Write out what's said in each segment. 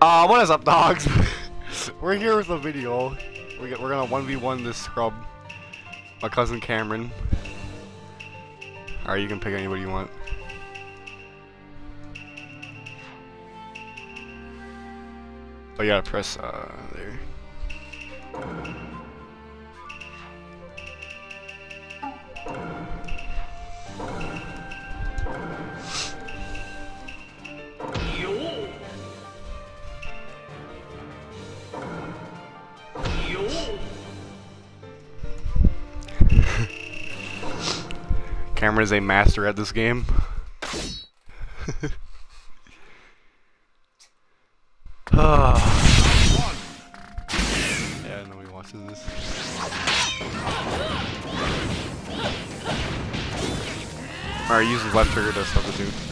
Uh, what is up, dogs? we're here with a video. We get, we're gonna 1v1 this scrub. My cousin Cameron. Alright, you can pick anybody you want. Oh, you gotta press, uh, there. Cameron is a master at this game. Ah. yeah, nobody watches this. Alright, use the left trigger to substitute.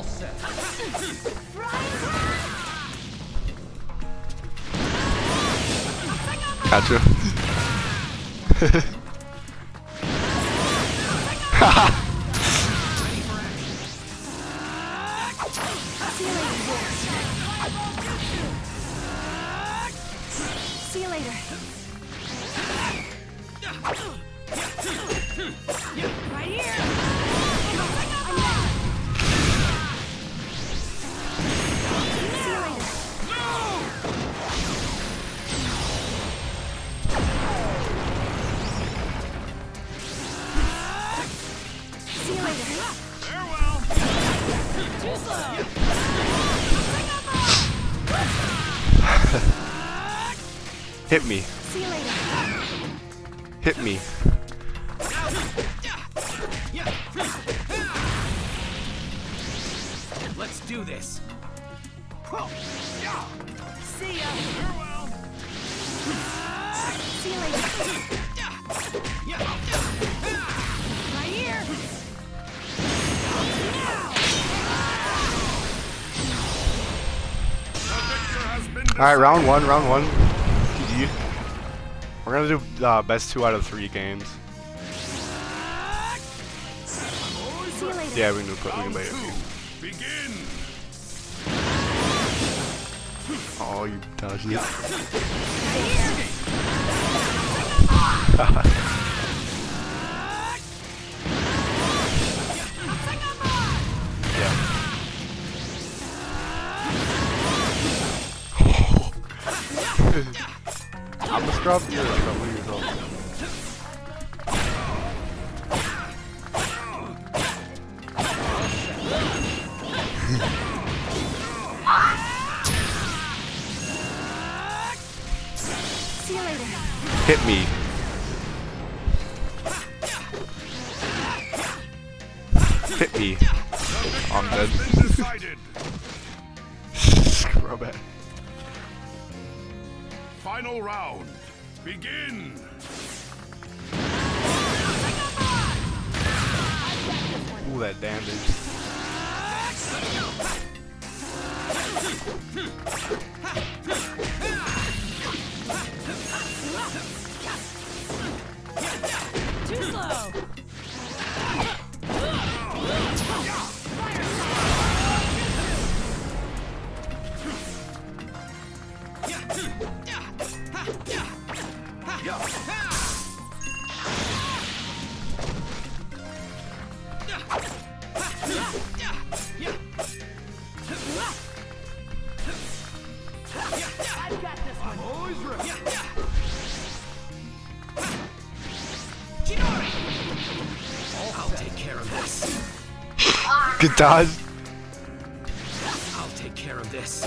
All set. Gotcha. See you later. Hit me. See you later. Hit me. Let's do this. See ya. Farewell. See you later. Alright, round one, round one. GG. We're gonna do uh, best two out of three games. See you later. Yeah, we can do we can play it. Begin. Oh, you dodged it. I'm a scrub. You're a yourself. See you later. Hit me. Hit me. I'm dead. Scrub it. Final round. Begin. Ooh, that damage. Too slow. I'll Good dodge. I'll take care of this.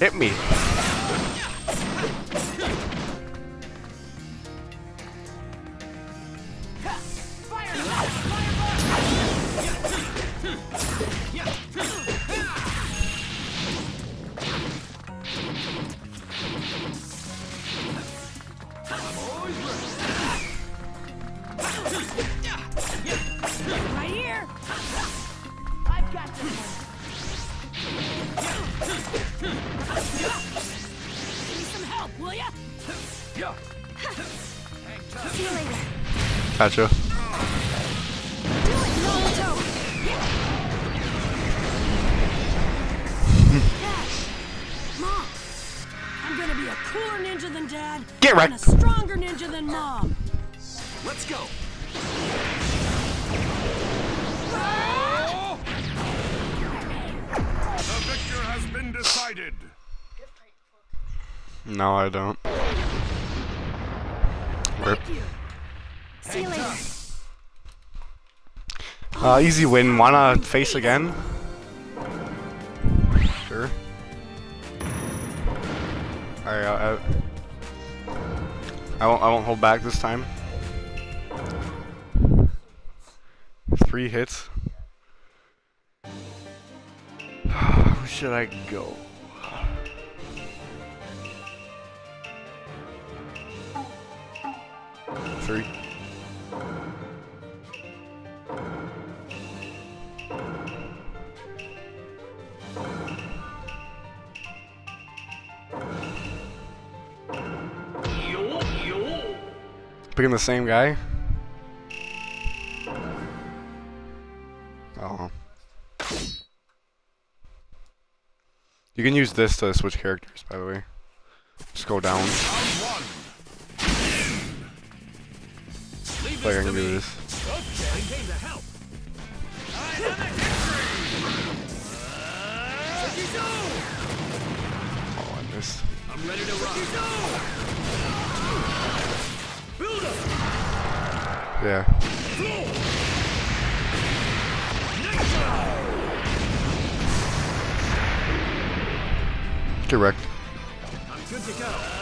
Hit me. Gotcha. Do it, Naruto! Dad! Mom! I'm gonna be a cooler ninja than Dad. Get And a stronger ninja than Mom. Let's go. The victor has been decided. No, I don't. Rip. See you later. Uh, easy win. Wanna face again? Sure. Alright, I, I, I won't. I won't hold back this time. Three hits. Who should I go? Three. Picking the same guy? Oh. You can use this to switch characters, by the way. Just go down. Like I can do this. Oh, I missed. I'm ready to rock. Build up. Yeah. Correct. I'm good to go.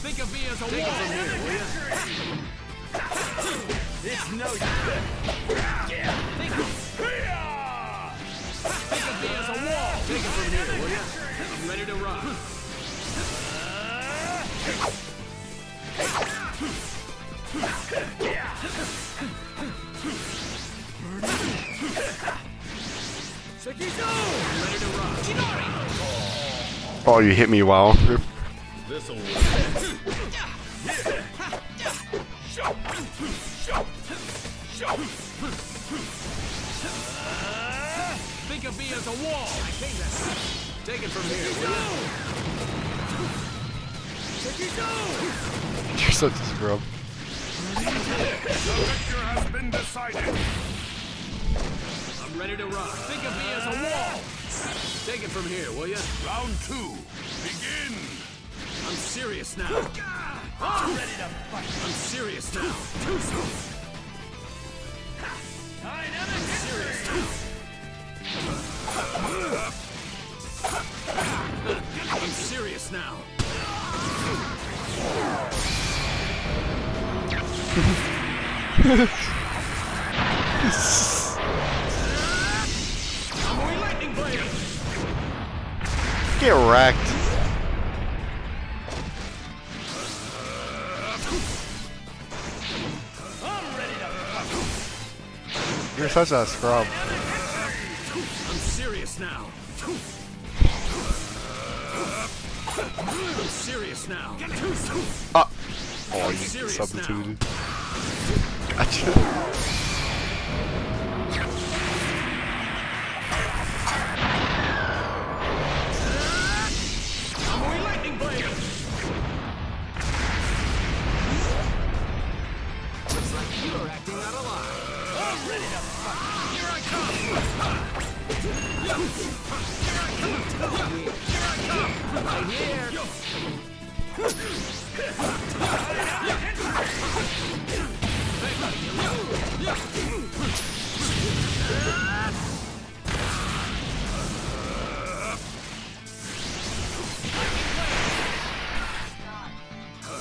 Think of me as a wall. from here, will you? It's no use. Think of, think of me as a wall. Take it from here, will you? I'm ready to rock. Sekizo! I'm ready to rock. Chidori! Oh, you hit me, wow. Think of me as a wall. I came to Take it from here, will you? You're such a scrub. The victor has been decided. I'm ready to rock. Think of me as a wall. Take it from here, will you? Round two. Begin. I'm serious now. I'm ready to fight. I'm serious now. I'm serious now. I'm serious now. I'm Get wrecked. You're such a scrub. I'm serious now. I'm serious now. Ah. Oh, you substituted. Gotcha. You're acting out of line. I'm ready to fight. Here I come. Here I come. Right here.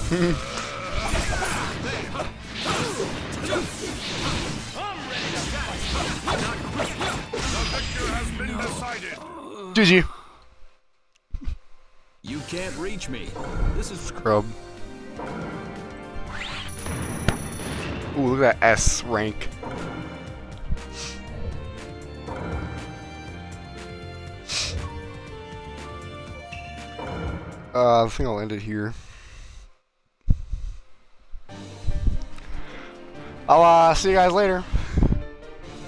The GG. You can't reach me. This is Scrub. Ooh, look at that S rank. Uh, I think I'll end it here. I'll uh, see you guys later.